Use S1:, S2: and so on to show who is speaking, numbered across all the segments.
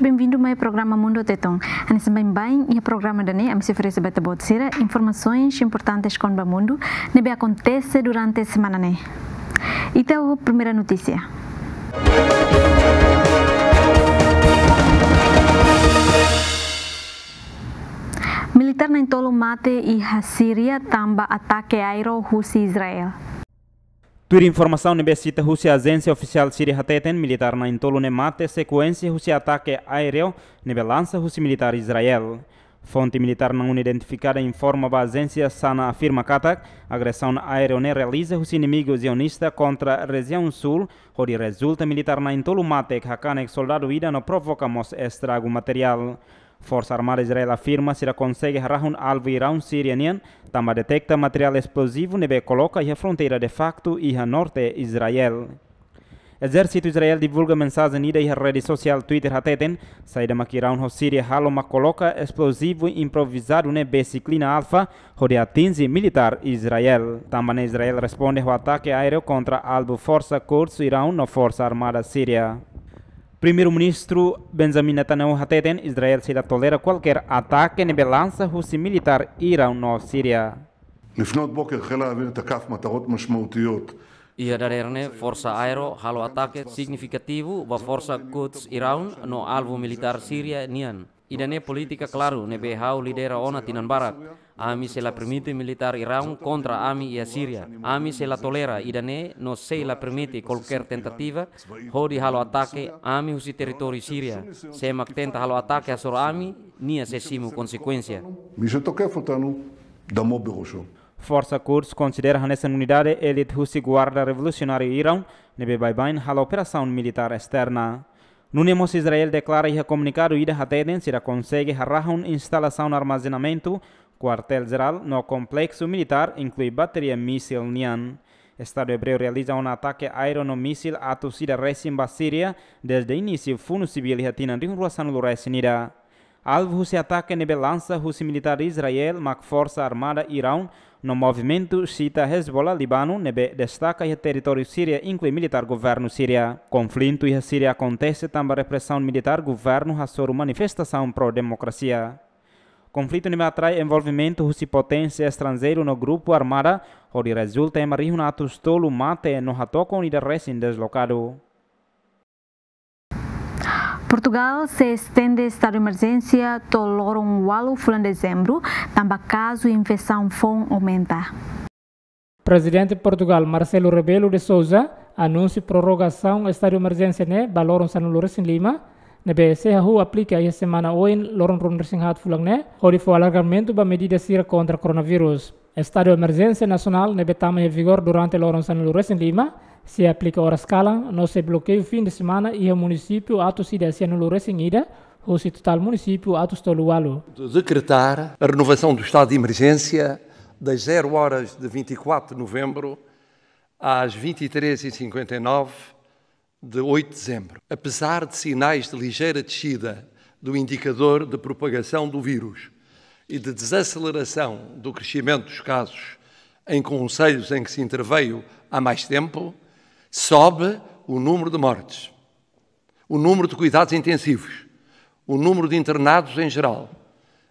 S1: bem-vindo ao meu programa Mundo Teton. Antes bem bem, e o programa da NE, se oferece beta botsira, informações importantes com o mundo, que acontece durante a semana NE. Então, a primeira notícia. Militar na mate e a Síria tamba ataque aéreo Rússia-Israel.
S2: Tudo informação nebe cita Rússia agência oficial Síria hateten militar na Intolo ne mate sequência Rússia ataque aéreo nebe lança Rússia militar Israel. Fonte militar não identificada informa a agência Sana afirma que agressão aérea ne realiza os inimigos zionista contra a região sul, onde resulta militar na Intolo mate que soldado ida no provocamos estrago material. Força Armada Israel afirma se consegue arranjar um alvo Irão sirianian, também detecta material explosivo nebe coloca a fronteira de facto e a norte Israel. Exército Israel divulga mensagem nida e rede social Twitter hateten, saída maquirão ho Síria halo coloca explosivo improvisado ne biciclina alfa, onde atinge militar Israel. Também Israel responde ao ataque aéreo contra alvo Força Quds Irão no Força Armada Síria. Primeiro-ministro Benjamin Netanyahu hateten Israel será tolera qualquer ataque na balança russa militar Irão na Síria.
S3: לפנות בוקר חיל האוויר תקף מטרות משמעותיות
S4: Ia darerne força aero halo ataque significativo ba força Quds Irão no alvo militar Síria nian. Idane política claro ne behau lidera ona tinan barak. AMI se la permite militar Irán contra AMI y Asiria. AMI se la tolera, Irán no se la permite cualquier tentativa, hodi halo ataque AMI husi territorio Siria. Se tenta halo ataque a sur AMI,
S3: ni asesimo consecuencia.
S2: Força Kurds considera nessa unidade elite Hussi Guarda Revolucionária Irão, nebe baibain hala operação militar externa. Nunemos Israel declara e comunicado ida a tendência consegue harrar instalação armazenamento quartel-geral no complexo militar inclui bateria míssil Nian. Estado hebreu realiza um ataque aéreo no míssil a torcida Resim Síria desde o início fundo civil e hatina de um ruação do Resinida. Alvo se ataque nebe lança Rússia militar Israel, mac força armada Irão, no movimento cita Hezbollah Líbano, nebe destaca o território síria, inclui militar governo síria. Conflito e a Síria acontece também repressão militar governo sobre manifestação pró-democracia. Conflito nebe atrai envolvimento russo potência estrangeiro no grupo armada, onde resulta em marionatos tolo mate no hatoko e de recém deslocado.
S1: Portugal se estende estado de emergência toloro um walo em dezembro, também caso infecção fome aumenta.
S5: Presidente de Portugal Marcelo Rebelo de Souza anuncia prorrogação estado de emergência né, baloron San Lourdes em Lima, na BC hu aplica a semana oin loron ron hat fulang ne, onde foi alargamento da medida sira contra coronavírus. Estado de emergência nacional ne betama em vigor durante loron San Lourdes em Lima, se aplica hora escala, não se bloqueia o fim de semana e o município ato se desce no Lourenço ou se total município ato estolualo.
S6: Decretar a renovação do estado de emergência das 0 horas de 24 de novembro às 23h59 de 8 de dezembro. Apesar de sinais de ligeira descida do indicador de propagação do vírus e de desaceleração do crescimento dos casos em conselhos em que se interveio há mais tempo, sobe o número de mortes, o número de cuidados intensivos, o número de internados em geral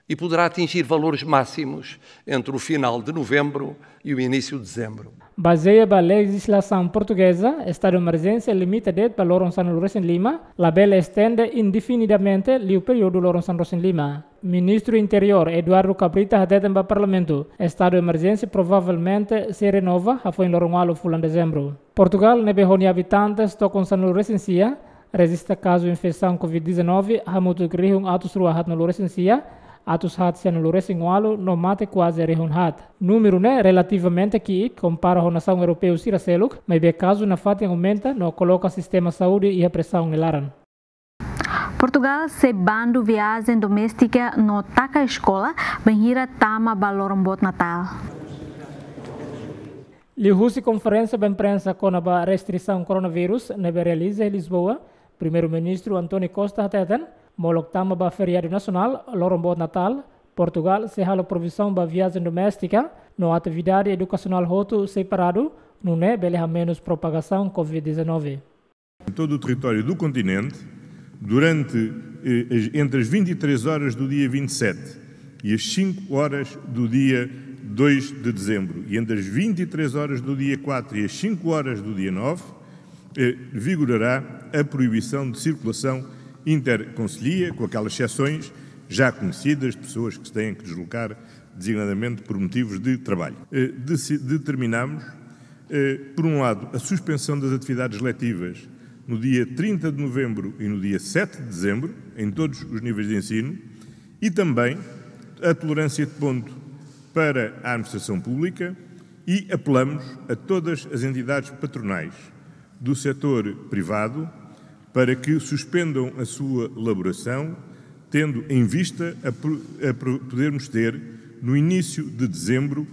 S6: e poderá atingir valores máximos entre o final de novembro e o início de dezembro.
S5: Baseia a legislação portuguesa, estado de emergência limita de para Lorenzo em Lima, a estende indefinidamente o período Lorenzo em Lima. Ministro Interior Eduardo Cabrita ha para Parlamento, estado de emergência provavelmente se renova a foi em Loron fulan dezembro. Portugal nebe habitantes tocam em Sia, resiste caso infecção COVID-19, ha mutu grihung atus ruahat em Sia, atus hat sen lures ingualo no mate quase rehon hat. Número né relativamente aqui compara a nação europeia sira seluk, mas be caso na fati aumenta no coloca sistema saúde e a pressão elaran.
S1: Portugal se bando viagem doméstica no taca escola, benhira tama balorom bot natal.
S5: Li Rússia conferência de imprensa com a restrição coronavírus na realiza em Lisboa, primeiro-ministro António Costa Hateten, Molok tama ba feriado nacional, lorombo natal, Portugal se hala provisão ba viagem doméstica, no atividade educacional roto separado, no ne bele menos propagação COVID-19.
S7: Em todo o território do continente, durante eh, entre as 23 horas do dia 27 e as 5 horas do dia 2 de dezembro e entre as 23 horas do dia 4 e as 5 horas do dia 9 eh, vigorará a proibição de circulação interconcelhia, com aquelas exceções já conhecidas de pessoas que se têm que deslocar designadamente por motivos de trabalho. Eh, determinamos, eh, por um lado, a suspensão das atividades letivas no dia 30 de novembro e no dia 7 de dezembro, em todos os níveis de ensino, e também a tolerância de ponto para a administração pública e apelamos a todas as entidades patronais do setor privado para que suspendam a sua elaboração, tendo em vista a, podermos ter, no início de dezembro,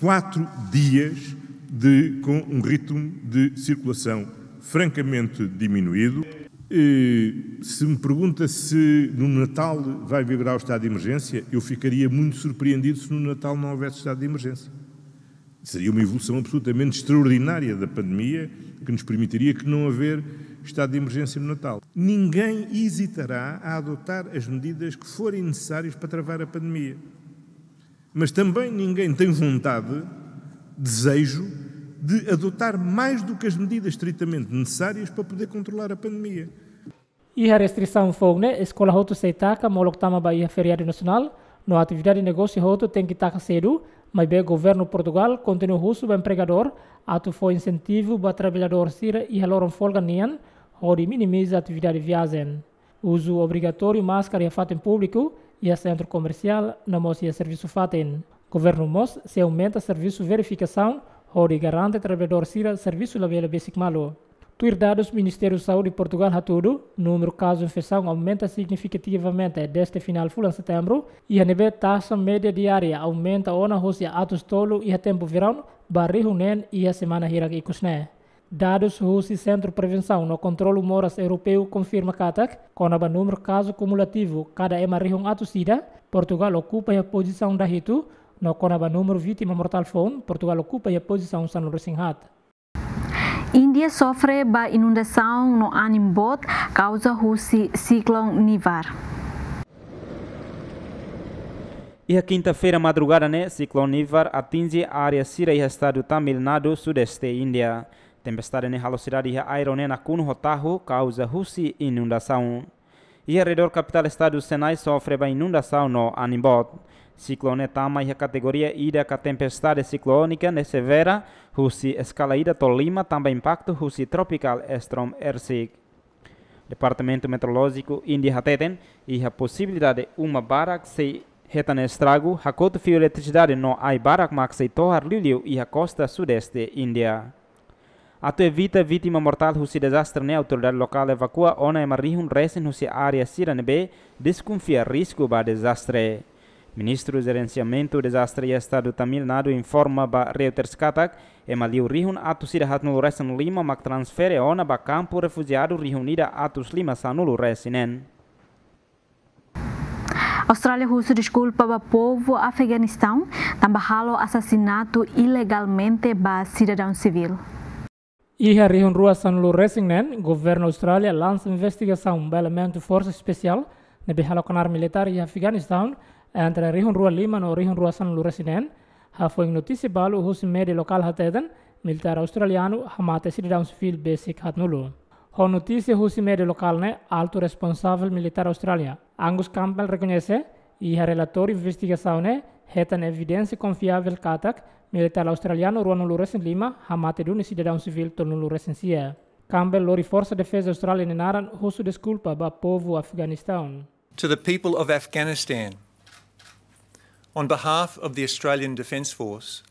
S7: quatro dias de, com um ritmo de circulação francamente diminuído. E, se me pergunta se no Natal vai vigorar o estado de emergência, eu ficaria muito surpreendido se no Natal não houvesse estado de emergência. Seria uma evolução absolutamente extraordinária da pandemia que nos permitiria que não haver estado de emergência no Natal. Ninguém hesitará a adotar as medidas que forem necessárias para travar a pandemia. Mas também ninguém tem vontade, desejo, de adotar mais do que as medidas estritamente necessárias para poder controlar a pandemia.
S5: E a restrição foi, né? Escola Roto se taca, molok tama Bahia feriado nacional, no atividade de negócio Roto tem que taca cedo, mas bem governo Portugal continua russo o empregador, ato foi incentivo para trabalhador sira e haloram folga nian, onde minimiza a atividade de viagem. Uso obrigatório máscara e fato em público e a centro comercial não mostra serviço fatem. Governo mos se aumenta serviço verificação, onde garante trabalhador sira serviço la vela basic malo. Tuir dados Ministério da Saúde de Portugal hatudo, número de casos de infecção aumenta significativamente desde final de setembro e a nível taxa média diária aumenta ona hosia atos tolo e a tempo verão, barrihu nen e a semana hirag ikusne. Dados do Centro de Prevenção no Controlo Moras Europeu confirma que, com o número de casos cumulativo cada ema rihong ato sida, Portugal ocupa a posição da Hitu, no com o número vítima mortal phone, Portugal ocupa a posição San Luresinhat.
S1: Índia sofre ba inundação no Animbot causa o ciclone Nivar.
S2: E a quinta-feira madrugada, né, ciclone Nivar atinge a área Sira e estado Tamil Nadu, sudeste Índia. Tempestade ne velocidade e airone na kun hotahu causa husi inundação. E a redor capital estado Senai sofre ba inundação no Animbot. Ciclone tama e a categoria ida com tempestade ciclônica ne severa, husi escala ida Tolima também impacto husi tropical estrom ersig. Departamento Meteorológico Índia hateten e a possibilidade uma barak se retan estrago, hakoto fio eletricidade no ai barak se tohar liu e a costa sudeste Índia. Ato evita vítima mortal husi desastre ne autoridade local evacua ona e marihun resen husi área siranebe desconfia risco ba desastre. Ministro de Gerenciamento Desastre e Estado Tamil Nadu informa ba Reuters katak e maliu rihun atu sida hatnul resen lima mak transfere ona ba campo refugiado rihunida atus lima sanulu resinen.
S1: Austrália russo desculpa o povo Afeganistão, também halo assassinato ilegalmente ba cidadão civil.
S5: E a Rihun Rua San Lu governo Austrália lança investigação do elemento força especial na behalokanar militar e Afeganistão entre Rihun Rua Lima no Rihun Rua San Lu Ha foi notícia balu hus média local hateden, militar australiano hamate cidadão civil basic hatnulu. Ho notícia hus média local ne alto responsável militar Austrália. Angus Campbell reconhece e a relator investigação ne hetan evidência confiável katak militar australiano ruano lures lima hamate duni cidadão civil torno lures sia. Campbell lori força defesa australiana naran husu desculpa ba povo Afeganistão.
S8: To the people of Afghanistan, on behalf of the Australian Defence Force,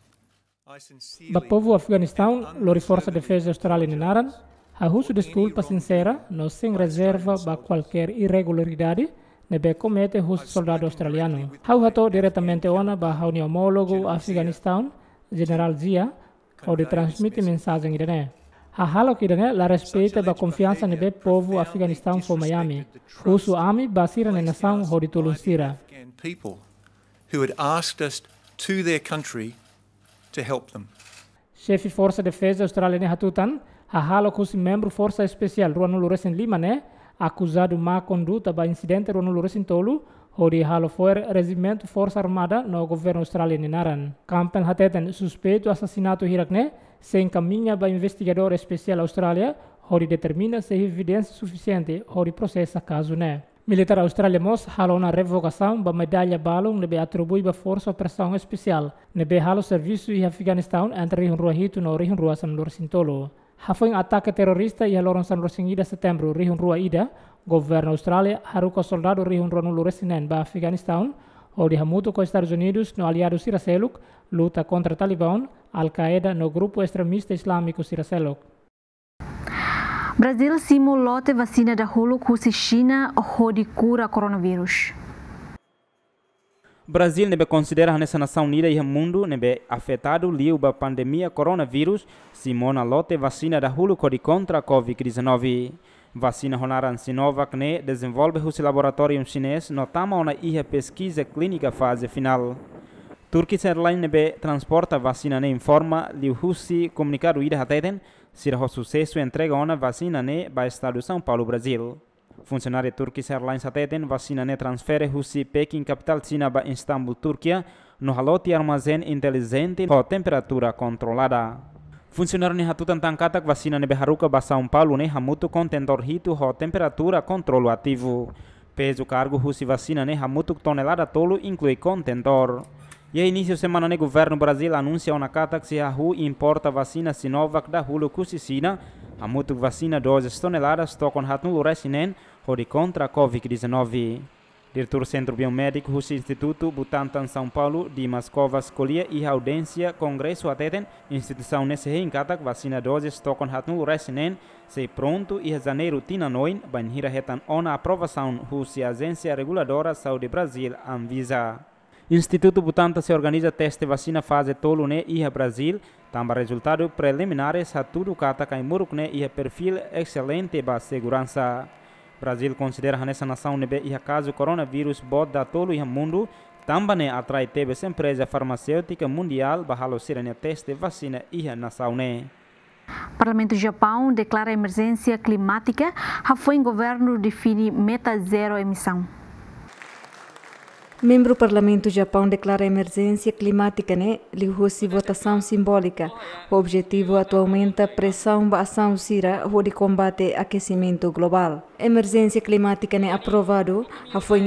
S8: I sincerely...
S5: Ba povo Afeganistão lori força defesa australiana naran ha husu desculpa sincera no sem reserva ba qualquer irregularidade nebe comete hus soldado australiano. Hau hato diretamente ona ba hau ni homólogo Afeganistão General Zia, onde transmite mensagem irene. A halo irene la respeita ba confiança nebe povo Afeganistão fo Miami. Usu ami basira ne nação hodi tulusira.
S8: people who had asked us to their country to help them.
S5: Chefe Força Defesa Australiana hatutan, a halo kusi membro Força Especial ruano luresen lima ne, acusado má conduta ba incidente no Lourenço Tolo, hori halo foi regimento Força Armada no governo australiano naran. Kampen hateten suspeito assassinato hirakne, se encaminha ba investigador especial Austrália, hori determina se evidência suficiente hori processa caso né. Militar Austrália mos halo na revogação ba medalha balong nebe atribui ba força operação especial nebe halo serviço em Afeganistão entre Rihun Rua Hito no Rihun Rua San Sintolo. Hafoi ataque terrorista e loron San Ida setembro Rihun Rua Ida, governo Austrália haruka soldado Rihun Rua Nulu Resinen ba Afeganistão, onde hamuto com Estados Unidos no aliado Siraseluk, luta contra Talibã, Al-Qaeda no grupo extremista islâmico Siraseluk.
S1: Brasil simulou a vacina da hulu China de cura coronavírus.
S2: Brasil nebe considera nessa nação unida e mundo nebe afetado liu ba pandemia coronavírus simona lote vacina da hulu kodi contra COVID-19. Vacina honaran Sinovac ne desenvolve o laboratório chinês notama uma ia pesquisa clínica fase final. Turkish Airlines nebe transporta vacina ne informa liu husi comunicado ida hateten Sira o sucesso entrega uma vacina ne ba estado São Paulo, Brasil. Funcionário Turkish Airlines ateten vacina ne transfere husi Peking capital China ba Istanbul, Turquia, no halote armazém inteligente com temperatura controlada. Funcionário ne hatutan tangkatak vacina ne beharuka ba São Paulo ne hamutu contentor hitu ho temperatura controlo ativo. Peso cargo husi vacina ne hamutu tonelada tolo inclui contentor. E a início semana, o governo Brasil anuncia uma carta que se a importa vacina Sinovac da Hulu Cusicina, a muito vacina doses toneladas tocam hatnul resinen, de contra a Covid-19. Diretor Centro Biomédico do Instituto Butantan São Paulo, Dimas Covas Colia e audiência Congresso ateten instituição nesse reencata vacina doses tocam hatnul resinen, se pronto e janeiro tina noin, banhira retan ona aprovação do Agência Reguladora Saúde Brasil, Anvisa. Instituto Butantan se organiza teste vacina fase tolo ne iha Brasil, tamba resultado preliminares a tudo kai muruk ne iha perfil excelente ba segurança. Brasil considera nessa nação nebe iha caso coronavírus bot da tolo iha mundo, tamba ne atrai tebe empresa farmacêutica mundial bahalo sirene teste vacina iha nação ne.
S1: Parlamento do Japão declara emergência climática, a foi governo define meta zero emissão.
S9: Membro do Parlamento do Japão declara emergência climática, né? Liu-se votação simbólica. O objetivo atualmente é pressão da ação CIRA de combate aquecimento global. Emergência climática né aprovado, a foi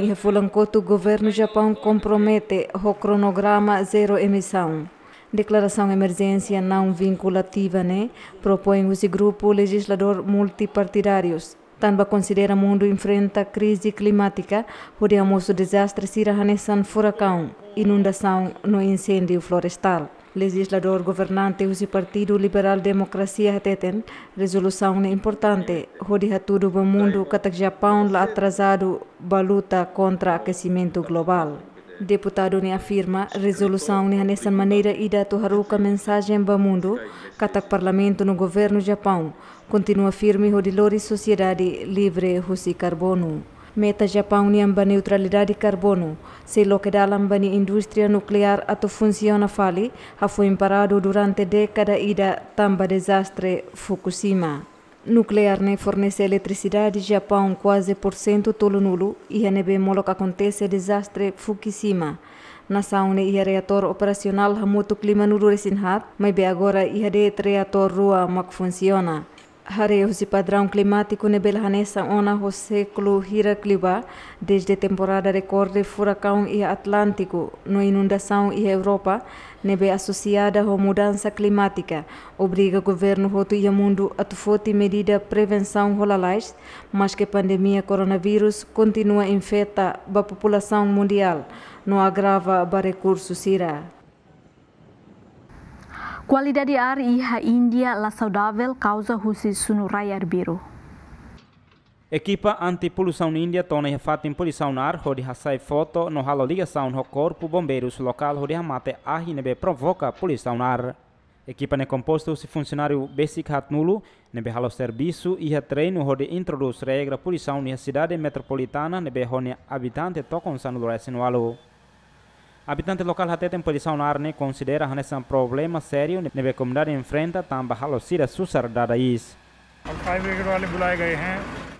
S9: o governo do Japão compromete o cronograma zero emissão. Declaração emergência não vinculativa, né? Propõe o grupo legislador multipartidários tanpa considera mundo enfrenta crise climática, podemos o desastre sira hanesan furacão, inundação no incêndio florestal. Legislador governante o Partido Liberal Democracia Teten, resolução importante, onde tudo o mundo que Japão lá atrasado a luta contra aquecimento global. Deputado ne afirma resolução ne nessa maneira ida toharuka mensagem para mundo katak parlamento no governo Japão continua firme o dilori sociedade livre husi carbono. Meta Japão ni amba neutralidade carbono, se lo que dalam indústria nuclear ato funciona fali, foi imparado durante década ida tamba desastre Fukushima. Nuclear ne fornece eletricidade Japão quase por cento tolo nulo e nebe molo que acontece desastre Fukushima. Nação ne ia reator operacional hamuto clima nuru resinhat, mas agora de reator rua mak funciona. Hareus e padrão climático ne belhanesa ona o século Hiracliba, desde a temporada recorde furacão e Atlântico, no inundação e Europa, nebe associada à mudança climática, obriga o governo roto e mundo a forte medida prevenção rolalais, mas que a pandemia coronavírus continua a infectar a população mundial, não agrava o recurso sira.
S1: Qualidade ar e a Índia la saudável causa husi sunu raya biru.
S2: Equipa anti-poluição Índia torna a fato em poluição ar, onde sai foto no halo ligação no corpo bombeiros local, onde mate a nebe provoca poluição ar. Equipa é composta de funcionário basic hat nulo, nebe halo serviço e a treino onde introduz regra poluição na cidade metropolitana, nebe onde habitante tocam sanu no alo. Habitante local até tem posição na arne considera esse um problema sério nebe comunidade enfrenta tamba halosira susar dada is.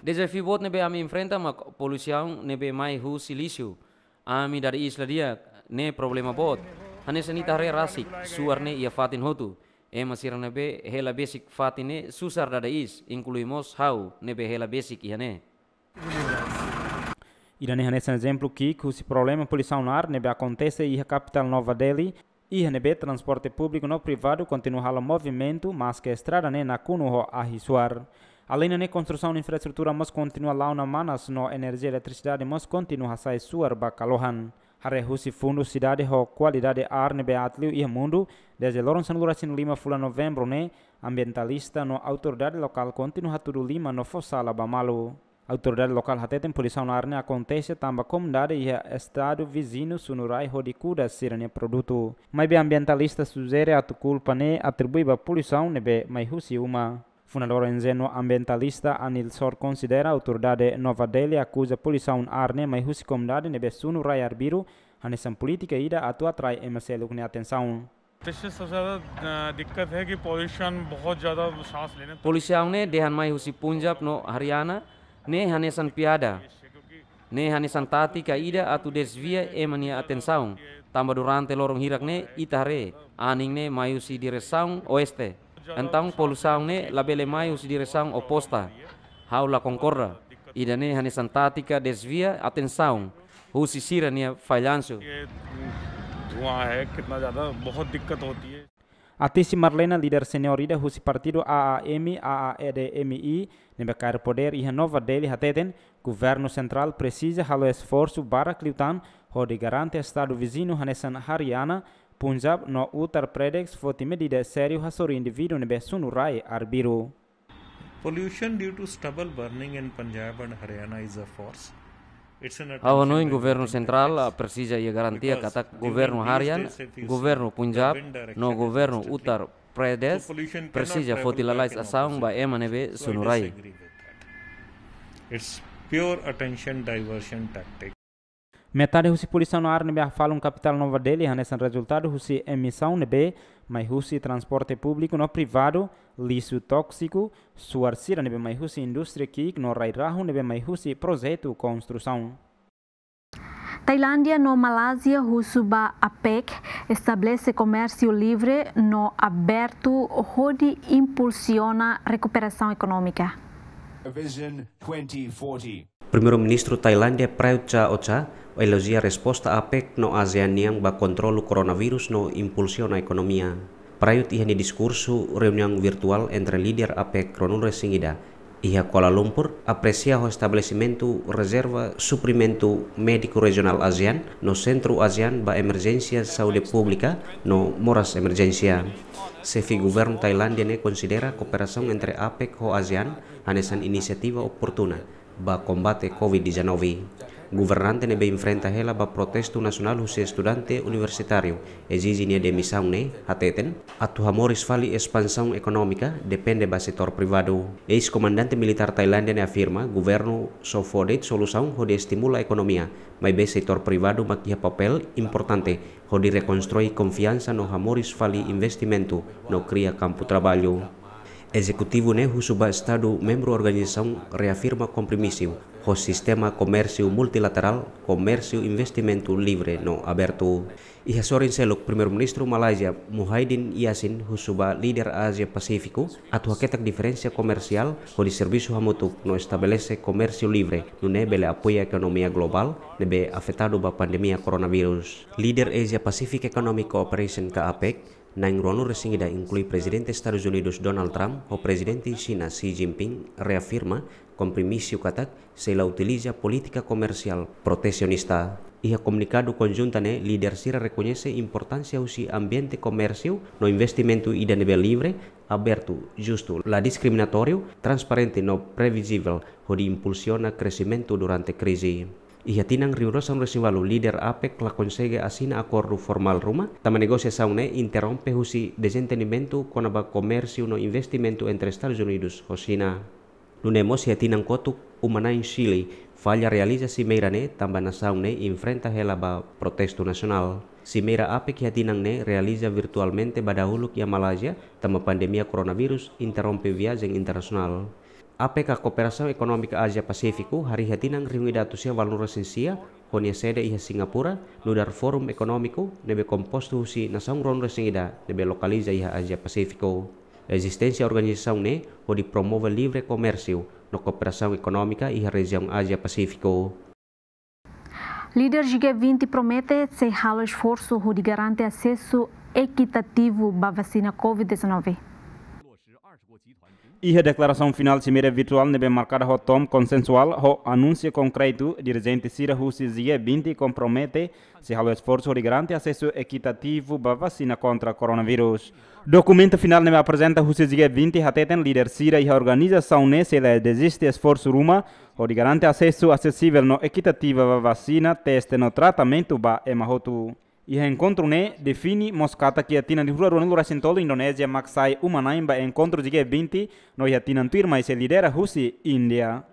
S4: Desafio nebe ami enfrenta ma poluição nebe mai hu silício. Ami dari isla dia ne problema bot. Hane sanita re rasik suar ne ia fatin hotu. E masira nebe hela basic fatine susar dada is incluímos hau nebe hela basic ihane.
S2: Irane nesse exemplo que se problema poluição no ar nebe acontece e a capital Nova Delhi e nebe transporte público no privado continua o movimento, mas que estrada ne na kuno a risuar. Além da construção de infraestrutura, mas continua lá na manas no energia e eletricidade, mas continua a sair suar bacalohan. Hare husi fundo cidade ho qualidade ar nebe atliu e mundo, desde Lourenço Lurasin Lima fula novembro ne, ambientalista no autoridade local continua tudo Lima no fossala bamalu. Autoridade local até tem poluição na arne acontece também comunidade e estado vizinho sunurai hodi kuda sirane produto. Mas bem ambientalista suzere atu culpa ne atribui ba poluição nebe mai husi uma. Fundador enzeno ambientalista Anil Sor considera a autoridade Nova Delhi acusa poluição arne mai husi comunidade nebe sunurai arbiru hanesan política ida atu atrai MSL ukne atenção.
S10: इससे सबसे ज़्यादा दिक्कत है कि पॉल्यूशन बहुत ज़्यादा सांस लेने
S4: Polisiaun ne dehan mai husi Punjab no Haryana ne hanesan piada. Ne hanesan tati ka ida atu desvia e mania atenção. Tamba durante lorong hirak ne itare. Aning ne mayusi direção oeste. Então poluição ne labele mayusi direção oposta. Haula concorda. Ida ne hanesan tati ka desvia atenção. Husi sira ne falhanço.
S10: ये धुआं है कितना ज़्यादा बहुत दिक्कत होती है
S2: Atici Marlena, líder senior ida husi partido AAM, AAEDMI, nebecar poder e Nova Delhi hateten, governo central precisa halo esforço para cliutan, onde garante estado vizinho hanesan Haryana, Punjab no Uttar Pradesh foti medida sério hasori indivíduo nebe sunurai arbiru.
S11: Pollution due to stubble burning in Punjab and Haryana is a force.
S4: Avano
S11: in
S4: governo central
S11: a
S4: precisa Persija garantia que
S11: katak
S4: governo
S11: Haryan,
S4: governo Punjab, no governo Uttar Pradesh,
S11: Persija
S4: fotilalais asang ba
S11: emanebe
S4: sunurai.
S11: It's pure attention diversion tactic.
S2: Metade husi ar nebe falam capital Nova Delhi hanesan resultado husi emissão nebe, mai husi transporte público no privado, lixo tóxico, suar sira nebe mai husi indústria kik no rairahu nebe mai husi projeto construção.
S1: Tailândia no Malásia, Rusuba APEC estabelece comércio livre no aberto, onde impulsiona a recuperação econômica.
S12: Vision 2040.
S13: Primeiro-Ministro Tailândia Prayut Chan-o-cha elogia resposta APEC no ASEAN ba controlo coronavírus no impulsiona a economia. Prayut ia ni discurso virtual entre líder APEC Ronaldo Singida e a Kuala Lumpur aprecia o estabelecimento reserva suprimento médico regional ASEAN no centro ASEAN ba emergência saúde pública no moras emergência. Sefi governo Tailândia ne considera cooperação entre APEC e ASEAN hanesan iniciativa oportuna ba combate COVID-19. Governante ne be enfrenta hela ba protesto nacional huse estudante universitário exige ne demissão ne hateten atu hamoris fali expansão econômica depende ba setor privado. Ex-comandante militar Tailândia ne afirma governo so fodet solução hode estimula a economia, mas be setor privado makia papel importante hode reconstrui confiança no hamoris fali investimento no cria campo trabalho. Executivo ne Husuba Estado membro organização reafirma compromisso o sistema multilateral, comércio investimento livre no aberto. E Sorin Seluk, primeiro-ministro Malaysia Muhyiddin Yassin Husuba líder Ásia Pacífico, atua ketak diferença comercial o de serviço hamutuk no estabelece comércio livre no nebele apoia a economia global nebe afetado ba pandemia coronavírus. Líder Asia Pacific Economic Cooperation ka APEC Nang Ronald Resingida inclui presidente Estados Unidos Donald Trump o presidente China Xi Jinping reafirma compromisso katak se la utiliza política comercial protecionista. Ia comunicado conjunta ne líder Sira reconhece importância usi ambiente comércio no investimento e da nível livre, aberto, justo, la discriminatório, transparente no previsível, onde impulsiona crescimento durante crise. Ia tinang riurosan resivalu líder APEC la consegue assina acordo formal Roma, tama negociação ne interrompe husi desentendimento com a comércio no entre Estados Unidos e China. No negócio tinang kotu umana em Chile, falha realiza cimeira ne tamba nação ne enfrenta hela ba protesto nacional. Cimeira APEC ya tinang ne realiza virtualmente badahuluk ya Malaysia tama pandemia coronavírus interrompe viagem internacional. APK Kooperação Econômica Ásia Pasífico hari hatinang riungi datusia valnura sensia honia sede iha Singapura nudar forum econômico nebe composto husi nação ron resingida nebe localiza iha Ásia Pasífico. Existência organização ne onde promove livre comércio no cooperação econômica e região Ásia Pacífico.
S1: Líder G20 promete se ralo esforço de garantir acesso equitativo à vacina COVID-19.
S2: A declaração final cimeira virtual nebe marcada ho tom consensual ho anúncio concreto dirigente Sira Russi G20 compromete se halo esforço de garantir acesso equitativo à vacina contra coronavírus. Documento final nebe apresenta Russi G20 hateten líder Sira e a organização ne se le desiste esforço ruma ho de garantir acesso acessível no equitativo à vacina teste no tratamento ba emahotu. E encontro ne define Moscata que atina de rua Ronaldo Racintolo, Indonésia, Maksai, Umanaimba, encontro de G20, no atina e se lidera Rússia, Índia.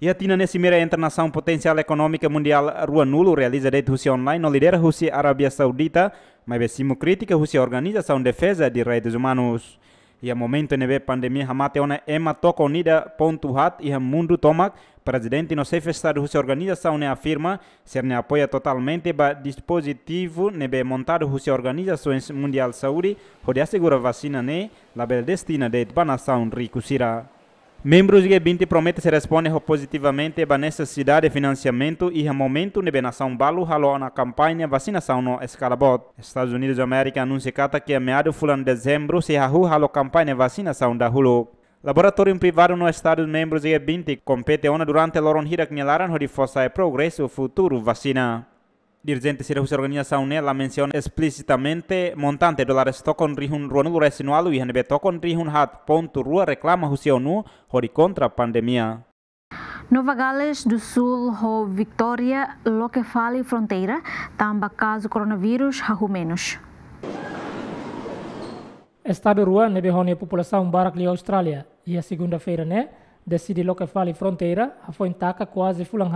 S2: E atina nesse mera internação potencial econômica mundial Rua Nulo realiza de Rússia online, no lidera Rússia, Arábia Saudita, mas becimo crítica Rússia Organização Defesa de Direitos Humanos. E a momento nebe pandemia hamate ona ema toca unida ponto hat e mundo tomak presidente no chefe estado Rússia organização ne afirma ser ne apoia totalmente ba dispositivo nebe montado Rússia organizações mundial saúde onde assegura vacina ne label destina de nação rico sira Membros do G20 prometem se responder positivamente à necessidade de financiamento e, momento, de nação Balu halou na campanha vacinação no escala bot. Estados Unidos da América anuncia que a meados de dezembro se halu halou campanha vacinação da Hulu. Laboratório privado no Estados membros do G20 compete ona durante a loron hirak nyalaran hodi fossa progresso futuro vacina dirigente sira husa organização ne la menciona explicitamente montante dólares tokon rihun ruanu resinualu e hanebe tokon rihun hat ponto rua reclama husia onu hori contra a pandemia.
S1: Nova Gales do Sul ho Victoria lo que fale fronteira tamba caso coronavírus ha menos.
S5: Estado rua nebe honi a população barak li Austrália e a segunda-feira né decide lo que fale fronteira ha foi intaca quase fulang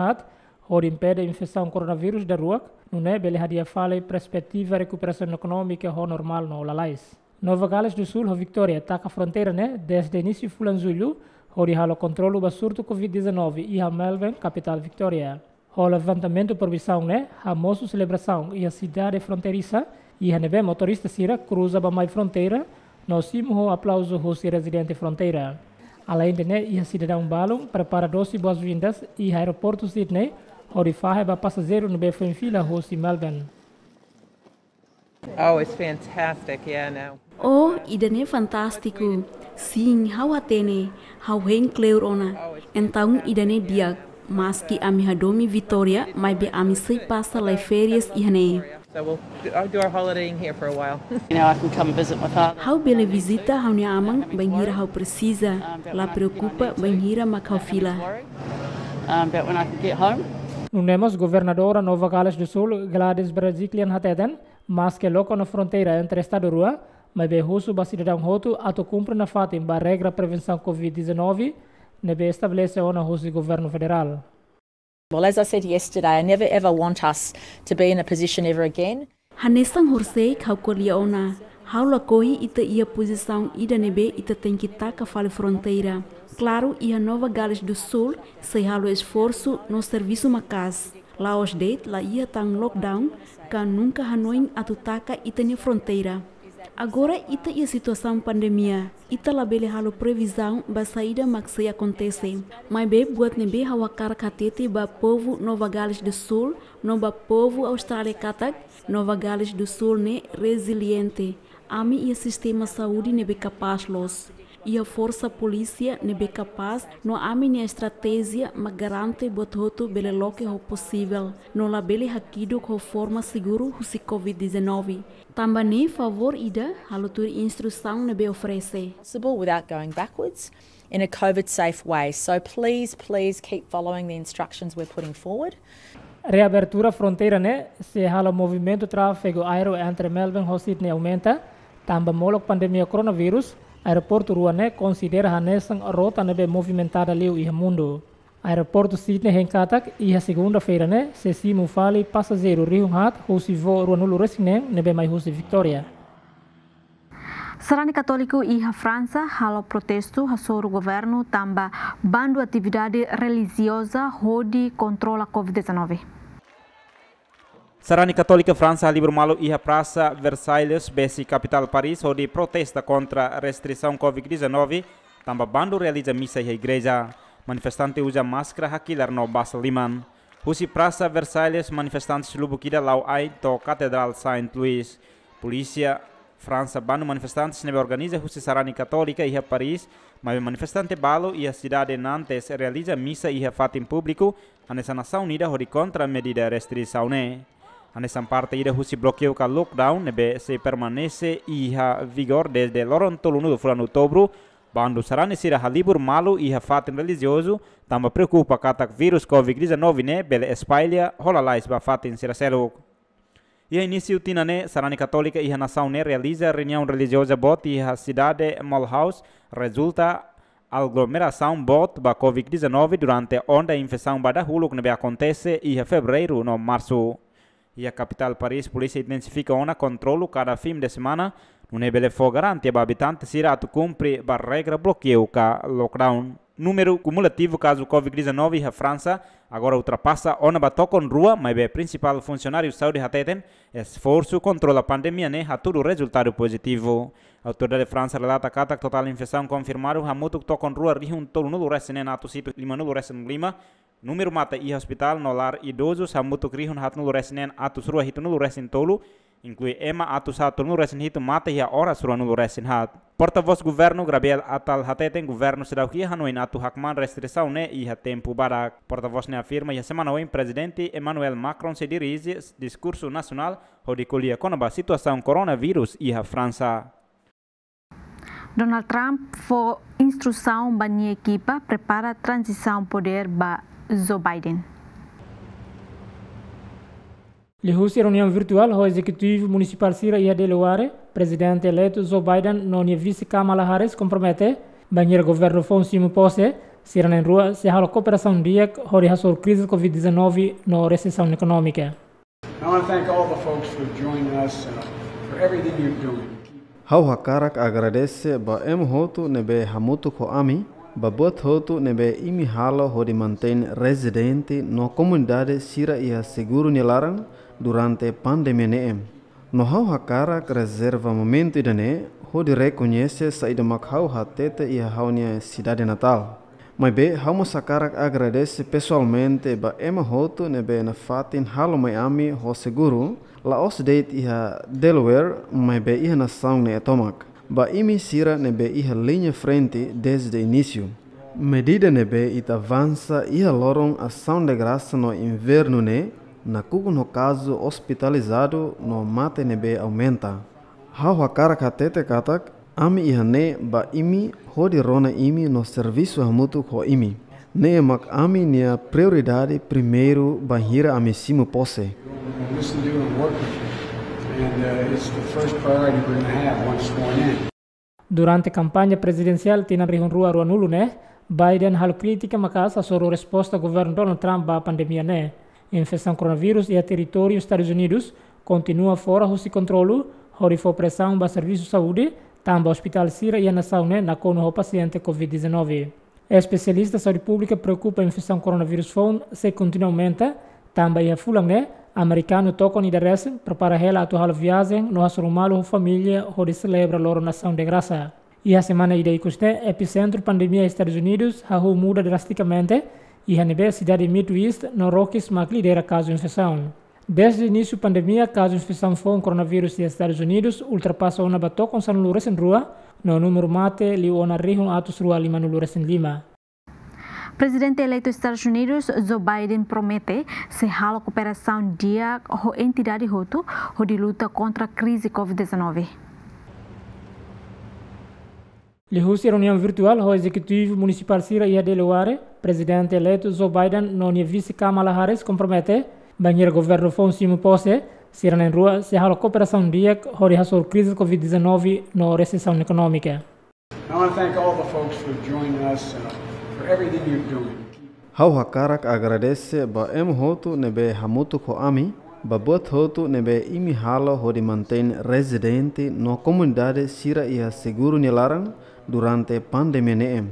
S5: hat Ora impede a infecção coronavírus da rua, não é? Bele hadia fala perspectiva recuperação econômica ho normal no lalais. Nova Gales do Sul, Victoria, taca a fronteira, né? Desde início fulan julho, ori halo controlo do surto Covid-19 e a Melbourne, capital Victoria. O levantamento por visão, né? A moço celebração e a cidade fronteiriça e a neve motorista sira cruza ba mai fronteira, no simo aplauso ho si residente fronteira. Além de né, e a cidadão balão prepara doce boas-vindas e aeroporto Sydney Orifahe ba passageiro no befo em fila host Melbourne.
S14: Oh, it's fantastic. Yeah, no.
S15: Oh, idane fantástico. Sim, how atene, how hen clear ona. Então idane dia, mas que ami hadomi Vitória, mas be ami se passa lai férias ihane.
S14: So we'll do, I'll do our holidaying here for a while.
S15: you know, I can come visit my father. How bele visita ni amang, banhira how precisa. La preocupa, banhira macau fila.
S14: Um, but when I can get home,
S5: Nunemos governadora Nova Gales do Sul, Gladys Berejiklian Hateten, mas que loco na fronteira entre Estado e Rua, mas be russo ba cidadão roto ato cumpre na fatim ba regra prevenção COVID-19, nebe estabelece ona russo governo federal.
S16: Well, as I said yesterday, I never ever want us to be in a position ever again.
S15: Hanesang horsei kau kolia ona, haula koi ita ia posição ida nebe ita tem que taca fale fronteira. Claro, e a Nova Gales do Sul se halo esforço no serviço macas. Lá os deit, lá ia tang lockdown, que nunca Hanoi atutaka ita ni fronteira. Agora ita ia situação pandemia, ita lá bele halo previsão ba saída maxei acontece. Mas be buat nebe hawa katete ba povo Nova Gales do Sul, no ba povo Austrália katak, Nova Gales do Sul ne resiliente. Ami ia sistema saúde nebe capaz los e a força polícia nebe capaz no amine estratégia ma garante bototo bele loke ho possível no labele hakido ko forma seguro husi covid-19 também favor ida halutur instrução nebe oferece
S16: without going backwards in a covid safe way. So please please keep following the instructions we're putting forward.
S5: Reabertura fronteira né se hala movimento tráfego aéreo entre Melbourne e Sydney aumenta também molok pandemia coronavírus Aeroporto Ruané considera Hanesang a rota nebe movimentada liu e mundo. Aeroporto Sydney henkatak e a segunda-feira né, se simu fali passageiro Rio Hat, husi vo Ruanulu Resinen nebe mai husi Victoria.
S1: Sarani Católico e França halo protesto sobre governo tamba bando atividade religiosa rode controla COVID-19.
S2: Sarani Católica França livre malo e a Praça Versailles, besi capital Paris, onde protesta contra a restrição COVID-19, tamba bando realiza missa e igreja. Manifestante usa máscara hakilar no Bas Liman. Husi Praça Versailles, manifestantes lubukida lau ai to Catedral Saint Louis. Polícia França bando manifestantes nebe organiza Husi Sarani Católica e a Paris, mas manifestante balo e a cidade de Nantes realiza missa e a fato público, a nação unida hori contra a medida restrição ne. A nessa parte ida husi bloqueio ka lockdown nebe se permanece e a vigor desde loron toluno do fulano outubro, Bando sarane sira halibur malu e fato religioso, tamba preocupa katak vírus COVID-19 ne bele espalha hola lais ba fatin sira seluk. E a início tinane sarane católica e a nação ne realiza reunião religiosa bot e a cidade Mulhouse resulta aglomeração bot ba COVID-19 durante onda infecção bada huluk nebe acontece e fevereiro no março. E a capital Paris, polícia intensifica ona controlo cada fim de semana. Não é bele fo garante ba habitante sira tu cumpre ba regra bloqueio ka lockdown. Número cumulativo caso Covid-19 a França. Agora ultrapassa ona bato com rua, mas o principal funcionário de saúde hateten esforço controla a pandemia né, ha tudo resultado positivo. A autoridade de França relata que a total infecção confirmado ha muito to com rua rihun tolo nulo resen na tu sito lima nulo resen lima número mata e hospital no lar idosos ha muito rihun hat nulo resen atus rua hitu nulo resen tolo inclui ema atu satu no resin hitu mata ya ora sura no resin hat. Porta-voz governo Gabriel Atal hateten governo sedau kia hanoin atu hakman restrição ne iha tempo barak. Porta-voz ne afirma ya semana oin presidente Emmanuel Macron se dirige discurso nacional hodi colia conaba situação coronavírus iha França.
S1: Donald Trump for instrução bani equipa prepara transição poder ba Joe Biden.
S5: Lihusi reunião virtual ao Executivo Municipal Sira e Delaware, presidente eleito Joe Biden não vice Kamala Harris compromete banheiro governo Fonsimo Pose, Sira na rua se a cooperação dia hori hasol crise COVID-19 no recessão econômica.
S17: I want to thank all the folks for joining us uh, for everything you're doing.
S18: Hau hakarak agradece ba em hotu nebe hamutu ko ami ba bot hotu nebe imi halo hori mantém residente no comunidade Sira e seguro nilarang durante pandemia neem. No hau hakara reserva momento idane, hodi reconhece saída mak hau hatete e hau nia cidade natal. Mas be, hau masakarak agradece pessoalmente ba ema hoto nebe na fatin halo Miami ho seguro, la os date iha Delaware, mas be iha nação ne etomak. Ba imi sira nebe iha linha frente desde o início. Medida nebe ita avança iha lorong ação de graça no inverno ne, na kuku no caso hospitalizado no MATNB aumenta. Hau hakara katete katak, ami ihane ba imi hodi rona imi no serviço hamutu ho imi. Ne mak ami nia prioridade primeiro bahira ami simu pose.
S17: Listen
S5: Durante campanha presidencial tinan rihun rua rua nulu ne, Biden hal crítica makasa sobre resposta governo Donald Trump ba pandemia ne. infecção coronavírus e a território dos Estados Unidos continua fora do controle, onde for pressão para serviço de saúde, também hospital Sira e a nação né, na cono o paciente COVID-19. A especialista de saúde pública preocupa a infecção coronavírus phone se continuamente, também a fulang né, americano toca ni deres prepara ela atual viagem no asrumalo família onde celebra loro nação de graça. E a semana ida ikuste epicentro pandemia Estados Unidos ha muda drasticamente e a Universidade Midwest no Rockies mas lidera caso infecção. Desde o início da pandemia, caso infecção foi coronavírus nos Estados Unidos ultrapassa uma bato com San Lures em rua, no número mate li ona rihun atus rua lima Lures em lima.
S1: Presidente eleito dos Estados Unidos, Joe Biden, promete se a cooperação dia com entidade roto de luta contra a crise COVID-19.
S5: Lihusi reunião virtual ao Executivo Municipal Sira e Delaware, presidente eleito Joe Biden no vice Kamala Harris compromete banheiro governo Fonsimo Pose, Sira na rua se a cooperação dia hori hasol crise COVID-19 no recessão econômica.
S17: I want to thank all the folks for joining us uh, for everything you're doing.
S18: Hau hakarak agradece ba em hotu nebe hamutu ko ami Babot hotu nebe imi halo hodi mantém residente no comunidade sira ia seguro nilarang durante pandemia neem.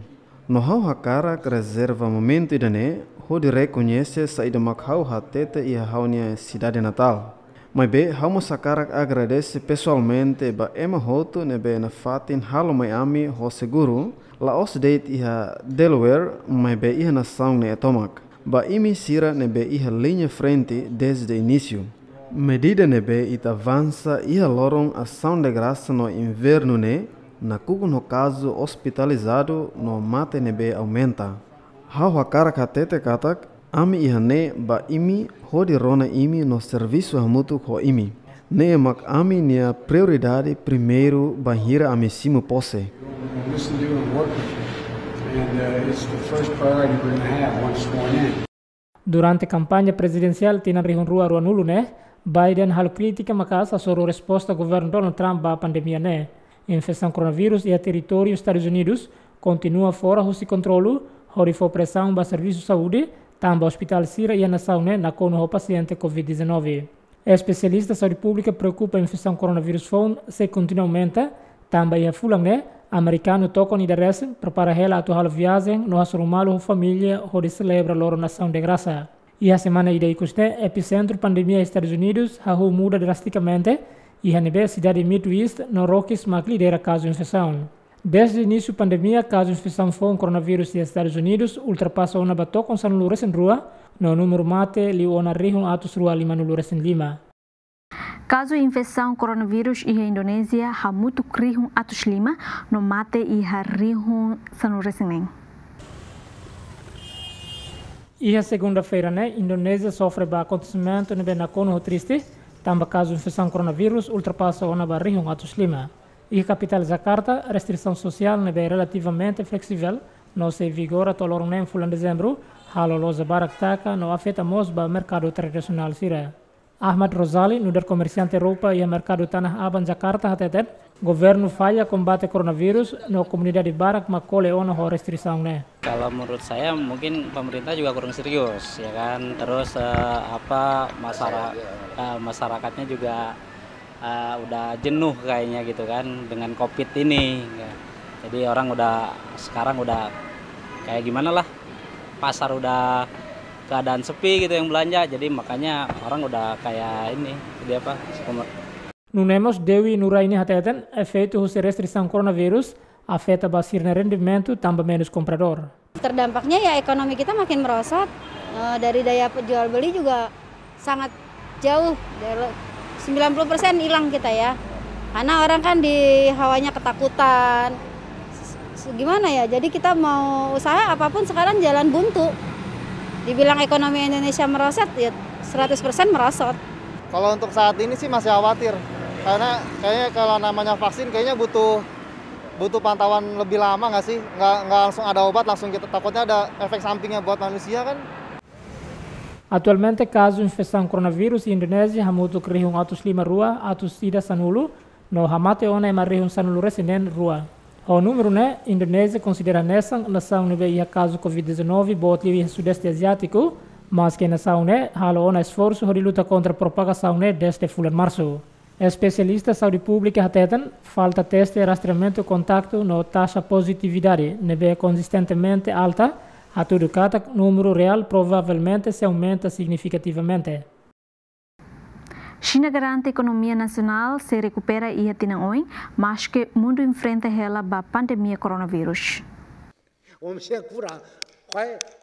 S18: No hau hakara reserva momento idane hodi reconhece saída makhau hatete ia haunia cidade natal. Mas be, hamo sakarak agradece pessoalmente ba ema hotu nebe na fatin halo Miami ho La os deit iha Delaware mai be iha na saung ne atomak. Ba imi sira ne be iha линја frente desde инисијум. Medida ne be it ita iha lorong a saung de grasa no inverno ne, na kuku no kazu hospitalizado no mate ne be aumenta. Hau hakara katete katak, ami iha ne ba imi, hodi rona imi no servisu hamutu ko imi. Ne mak ami nia prioridade primeiro bahira ami simu pose.
S17: Listen to and work with you. And it's the first priority we're going to have once sworn in.
S5: Durante a campanha presidencial tinan rihun rua nulu ne, Biden hal crítica makasa sobre resposta do governo Donald Trump à pandemia ne. Infecção coronavírus e a território Estados Unidos continua fora do controlo, hori for pressão ba serviço saúde, tamba hospital sira e a nação ne na cono paciente COVID-19. Especialista saúde pública preocupa a infecção coronavírus phone se continuamente, tamba e a fulang ne, americano toca ni dares prepara ela atu hal viagem no asrumalo ho família hori celebra loro nação de graça. E a semana ida ikuste epicentro pandemia Estados Unidos ha muda drasticamente e a nebe cidade Midwest no Rockies mak lidera caso infecção. Desde o início da pandemia, caso infecção com coronavírus nos Estados Unidos ultrapassa uma bato com San Lures em rua, no número mate li ona rihun atus rua lima nulures em lima.
S1: Caso infecção coronavírus e a Indonésia ha muito rihun atus lima no mate e ha rihun sanuresen.
S5: E a segunda-feira, né, Indonésia sofre ba acontecimento ne na cono triste, tamba caso infecção coronavírus ultrapassa ona ba rihun atus lima. A capital Jakarta, restrição social ne relativamente flexível, no se vigora tolor nem fulan dezembro, halo loza barak taka no afeta ba mercado tradisional sira. Ahmad Rosali, núder comerciante roupa e mercado Tanah Abang Jakarta hatetet, governo falha combate coronavírus no comunidade barak makole ono ho restrição ne.
S19: Kalau menurut saya mungkin pemerintah juga kurang serius ya kan. Terus uh, apa masyarakat uh, masyarakatnya juga uh, udah jenuh kayaknya gitu kan dengan covid ini. Ya. Jadi orang udah sekarang udah kayak gimana lah pasar udah keadaan sepi gitu yang belanja jadi makanya orang udah kayak ini dia apa
S5: Nunemos Dewi Nuraini Hateten efeito husi restrição coronavírus afeta basirnya rendimento tambah menos comprador.
S20: Terdampaknya ya ekonomi kita makin merosot dari daya jual beli juga sangat jauh 90% hilang kita ya karena orang kan di hawanya ketakutan gimana ya jadi kita mau usaha apa pun sekarang jalan buntu dibilang ekonomi Indonesia merosot ya 100% merosot.
S21: Kalau untuk saat ini sih masih khawatir karena kayaknya kalau namanya vaksin kayaknya butuh butuh pantauan lebih lama nggak sih? Nggak, nggak langsung ada obat langsung kita takutnya ada efek sampingnya buat manusia kan?
S5: Atualmente, caso infecção coronavírus em Indonésia, hamutu krihung atus lima rua, atus ida sanulu, no hamate ona emarihung sanulu resinen rua. O número né, Indonésia considera nessa nação nível e caso Covid-19 botli e sudeste asiático, mas que nação né, halo ona esforço de luta contra a propagação né desde fulan março. Especialistas de saúde pública atentam falta teste e rastreamento contato no taxa positividade nebe consistentemente alta, a tudo cada número real provavelmente se aumenta significativamente.
S1: China garante a economia nacional se recupera e atina hoje, mas que o mundo enfrenta ela a pandemia coronavírus.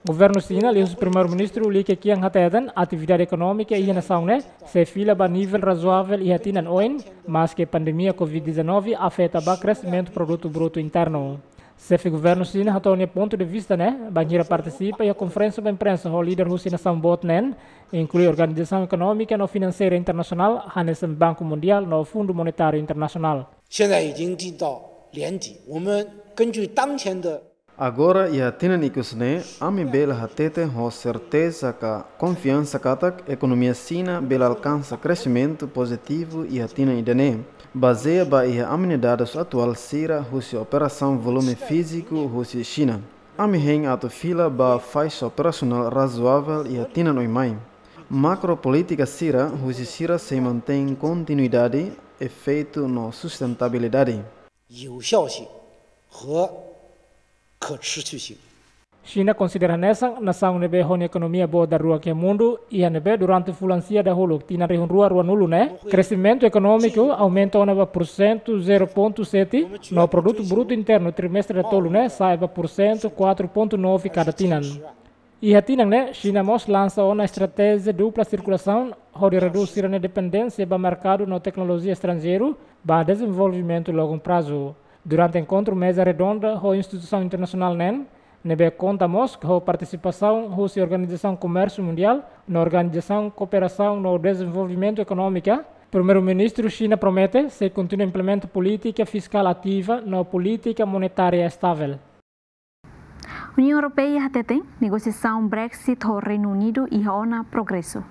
S5: Governo China e o primeiro-ministro Li Keqiang hatadan atividade econômica e nação né se fila a nível razoável e atinan hoje, mas que a pandemia COVID-19 afeta o crescimento do produto bruto interno. Chefe governo China o ponto de vista, né? Banheira participa e a conferência da imprensa, o líder Hussein Sambotnen, inclui a Organização Econômica e Financeira Internacional, Hannes Banco Mundial, no Fundo Monetário Internacional.
S22: Agora já
S18: tenho nicos né, a minha bela hatete ho certeza a confiança que a economia China bela alcança crescimento positivo e a tina idene Baseia ba ia amine dados atual sira husi operação volume físico husi China. Ami heng ato fila ba faixa operacional razoável ia tinan oimai. macropolítica Sira, husi Sira se mantém continuidade, efeito no sustentabilidade.
S22: 有效性和可持续性。
S5: China considera nessa nação nebe honi economia boa da rua que é mundo e a nebe durante fulancia da hulu. Tina rihun rua rua nulu né crescimento econômico aumenta ona por cento 0.7 no produto bruto interno trimestre tolo né sai por cento 4.9 cada tinan e a tinan né China mos lança uma estratégia dupla circulação onde reduzir a dependência do mercado no tecnologia estrangeiro para desenvolvimento longo prazo. Durante encontro mesa redonda com instituição internacional NEN nebe contamos com participação da Organização Comércio Mundial na Organização Cooperação no Desenvolvimento Econômico. Primeiro-ministro China promete se continua implementa política fiscal ativa na política monetária estável.
S1: União Europeia tem negociação Brexit com o Reino Unido e há progresso.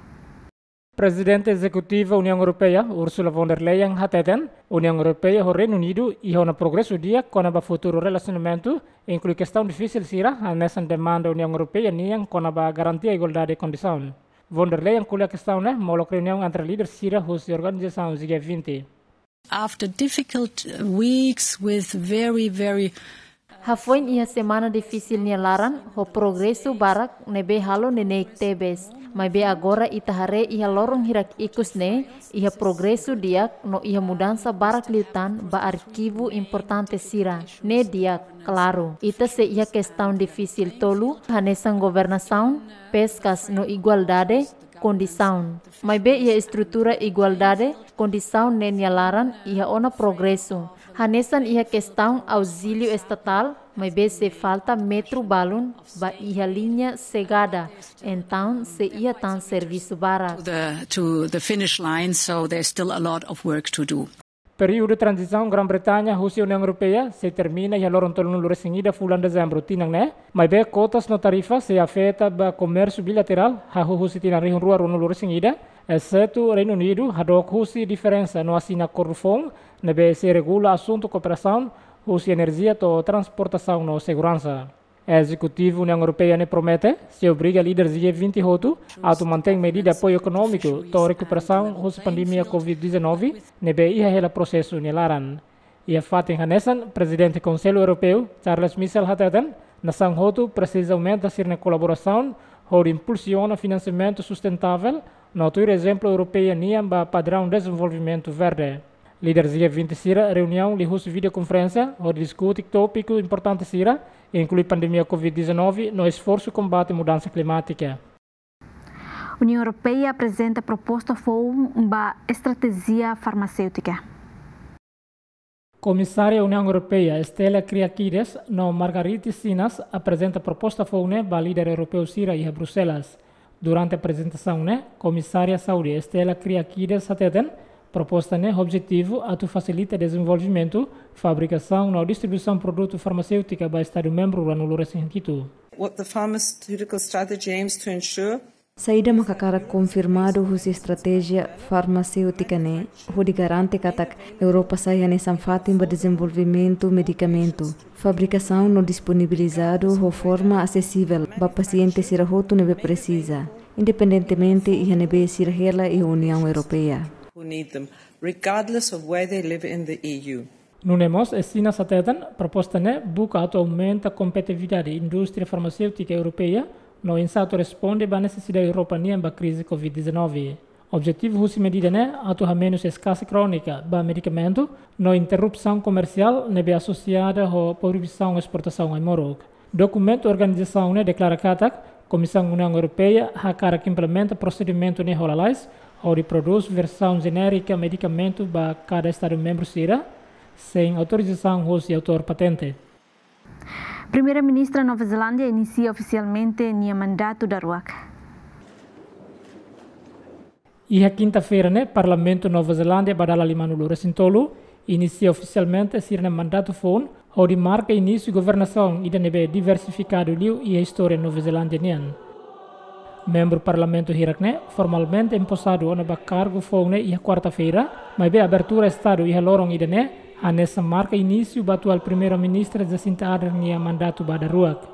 S5: Presidente Executiva União Europeia, Ursula von der Leyen, hateten União Europeia e o Reino Unido e o progresso dia com o futuro relacionamento, inclui questão difícil sira, a nessa demanda União Europeia niang com a garantia de igualdade de condição. Von der Leyen culia questão né, molok reunião entre líderes sira e organização G20.
S23: After difficult weeks with very, very
S24: Hafoin ia semana difícil ni laran, ho progresso barak nebe halo nenek tebes. Mas be agora itahare ia lorong hirak ikus ne, ia progresso dia no ia mudança barak liutan ba arquivo importante sira. Ne dia, claro. Ita se ia questão difícil tolu, hanesan governação, pescas no igualdade, condição. Mas be ia estrutura igualdade, condição ne nialaran ia ona progresso. Hanesan ia questão auxílio estatal, mas se falta metro balun ba ia linha cegada. Então se ia tan serviço bara.
S23: the, to the finish line, so there's still a lot of work to do.
S5: Período de transição Grã-Bretanha, Rússia e União Europeia se termina e a loro tolo no resingida fulan dezembro tinang né, mas be cotas no tarifa se afeta ba comércio bilateral, ha Rússia tina rihun rua no resingida, exceto Reino Unido, hadok Rússia diferença no assina corrufong, nebe se regula assunto cooperação, Rússia energia to transportação no segurança. Executivo União Europeia ne promete, se obriga líderes G20 roto a manter medida de apoio econômico to recuperação da pandemia COVID-19, nebe ia hela processo nelaran. E a fatin hanesan, presidente do Conselho Europeu, Charles Michel hateten, nação roto precisa aumentar sua colaboração, onde impulsiona financiamento sustentável, no outro exemplo europeu niam ba padrão desenvolvimento verde. Líderes G20 Sira, reunião de videoconferência, onde discute tópico importante Sira, inclui pandemia Covid-19 no esforço combate à mudança climática.
S1: União Europeia apresenta proposta para uma estratégia farmacêutica.
S5: Comissária União Europeia Estela Kriakides, no Margarita Sinas, apresenta proposta para o líder europeu Sira e a Bruxelas. Durante a apresentação, né, Comissária Saúde Estela Kriakides ateten proposta né objetivo a tu facilita desenvolvimento, fabricação e distribuição de produto farmacêutico para Estado membro no recente.
S25: What the pharmaceutical strategy aims to ensure
S9: Saída makakara confirmado husi estratégia farmacêutica ne, hudi garante katak Europa saia ne sanfatim ba desenvolvimento medicamento, fabricação no disponibilizado ho forma acessível. Ba paciente sira hotu nebe precisa, independentemente e nebe sira hela e União Europeia.
S25: who need them, regardless of where they live in the EU.
S5: Nunemos estina satetan proposta ne buca auto aumenta a competitividade da indústria farmacêutica europeia no insato responde à necessidade europeia da crise Covid-19. Objetivo husi medida ne auto ha menos escassa crônica ba medicamento no interrupção comercial nebe associada ho proibição exportação ai Morog. Documento organização ne declara katak Comissão União Europeia ha cara que implementa procedimento ne holalais onde produz versão genérica medicamento para cada Estado membro SIRA, sem autorização ou autor patente.
S1: Primeira-ministra Nova Zelândia inicia oficialmente o mandato da RUAC.
S5: E a quinta-feira, né, Parlamento Nova Zelândia, Badala Limanulu Recintolo, inicia oficialmente o mandato FON, onde marca início governação e de diversificado liu e a história nova Zelândia membro parlamento hirakne formalmente empossado na ba cargo fogne ia quarta-feira, mas be abertura estado ia lorong idene, a nessa marca início ba atual primeiro ministro Jacinta Ardern ia mandato ba da ruak.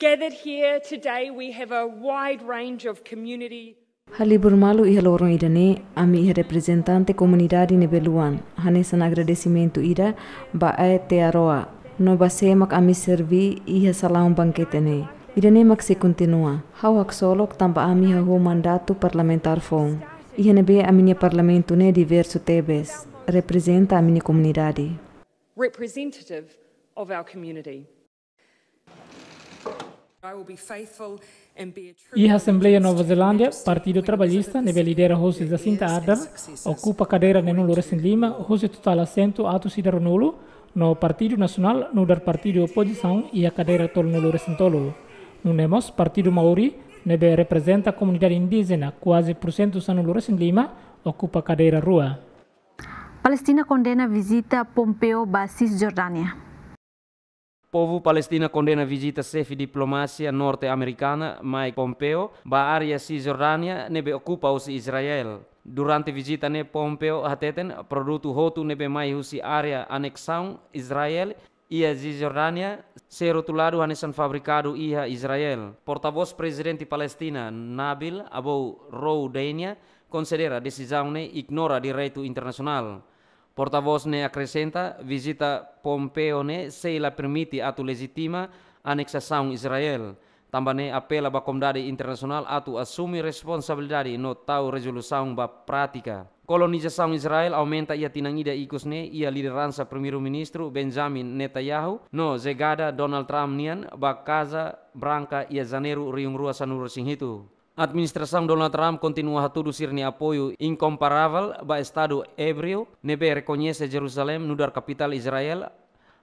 S26: Gathered here today, we have a wide range of community
S9: Halibur malu iha lorong ida ne, ami iha representante comunidade ne beluan. Hanesan agradecimento ida, ba ae te aroa. No ba semak ami servi iha salaum banquete ne. Ida ne mak se continua. Hau hak solok tampa ami ha ho mandato parlamentar fong. Iha ne be aminia parlamento ne diverso tebes. Representa aminia comunidade.
S26: representative of our community. I will be faithful and be a true
S5: E a Assembleia Nova Zelândia, Partido Trabalhista, neve lidera José Jacinta Ardern, ocupa cadeira no Nulo Recém Lima, José total assento ato cidadão nulo, no Partido Nacional, no dar Partido Oposição e a cadeira tol Nulo. No Nemos, Partido Maori, neve representa a comunidade indígena, quase por cento Nulo Recém Lima, ocupa cadeira rua.
S1: Palestina condena a visita Pompeo a Cisjordânia.
S4: Povo Palestina condena a visita chefe diplomacia norte-americana Mike Pompeo ba área Cisjordânia nebe ocupa usi Israel. Durante visita ne Pompeo hateten produto hotu nebe mai usi área anexão Israel ia Cisjordânia ser rotulado hanesan fabricado ia Israel. Porta-voz presidente Palestina Nabil Abu Roudania considera decisão ne ignora direito internacional. Porta-voz ne acrescenta visita Pompeo ne se la permite atu legitima anexação Israel. Também apela à comunidade internacional atu assumir responsabilidade no tal resolução ba prática. Colonização Israel aumenta ia tinangida ikus ne ia liderança primeiro-ministro Benjamin Netanyahu no zegada Donald Trump nian ba Casa Branca ia janeiro riung rua sanur singhitu. Administração Donald Trump continua a tudo ser apoio incomparável ba Estado hebreu, nebe reconhece Jerusalém no dar capital Israel,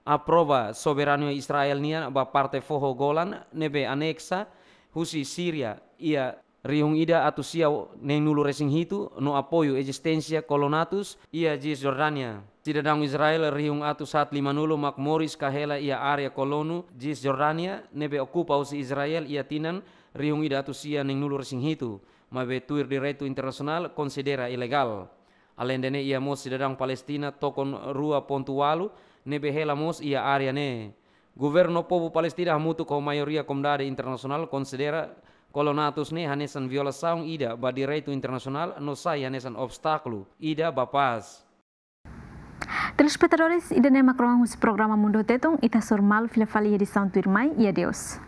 S4: aprova soberania Israel nia ba parte foho Golan, nebe anexa, husi Syria ia riung ida atu sia neng nulu resing hitu no apoio existência colonatus ia Cisjordania. Cidadão Israel riung atu saat lima nulu mak moris kahela ia area kolonu Cisjordania nebe ocupa usi Israel ia tinan riung ida atu sia neng nulu resing hitu. Mabe tuir direito internacional considera ilegal. Além dene ia mos cidadão Palestina tokon rua pontualu nebe hela mos ia area ne. Governo povo Palestina mutu com maioria comunidade internacional considera colonatus ne hanesan violação ida ba direito internacional no sai hanesan obstáculo ida ba paz.
S1: Telespectadores, ida ne macroan os programa Mundo Tetong, ita sormal fila fali edição Tuirmai e adeus.